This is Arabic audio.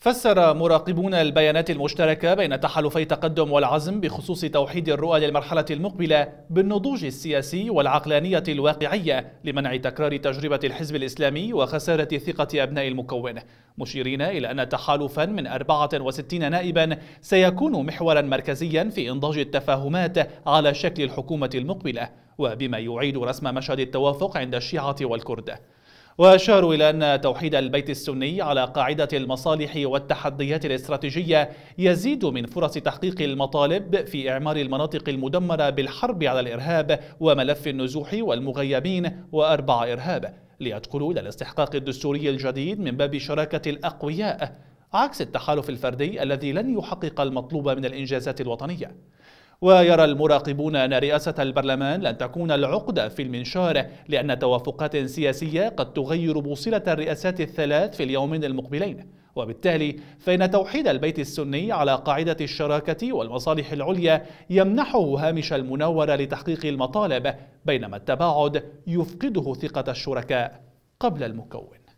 فسر مراقبون البيانات المشتركة بين تحالفي تقدم والعزم بخصوص توحيد الرؤى للمرحلة المقبلة بالنضوج السياسي والعقلانية الواقعية لمنع تكرار تجربة الحزب الإسلامي وخسارة ثقة أبناء المكون. مشيرين إلى أن تحالفا من 64 نائبا سيكون محورا مركزيا في إنضاج التفاهمات على شكل الحكومة المقبلة وبما يعيد رسم مشهد التوافق عند الشيعة والكرد. وأشاروا إلى أن توحيد البيت السني على قاعدة المصالح والتحديات الاستراتيجية يزيد من فرص تحقيق المطالب في إعمار المناطق المدمرة بالحرب على الإرهاب وملف النزوح والمغيبين وأربع إرهاب. ليدخلوا إلى الاستحقاق الدستوري الجديد من باب شراكة الأقوياء. عكس التحالف الفردي الذي لن يحقق المطلوب من الإنجازات الوطنية. ويرى المراقبون أن رئاسة البرلمان لن تكون العقدة في المنشار لأن توافقات سياسية قد تغير بوصلة الرئاسات الثلاث في اليومين المقبلين. وبالتالي فإن توحيد البيت السني على قاعدة الشراكة والمصالح العليا يمنحه هامش المناورة لتحقيق المطالب بينما التباعد يفقده ثقة الشركاء قبل المكون.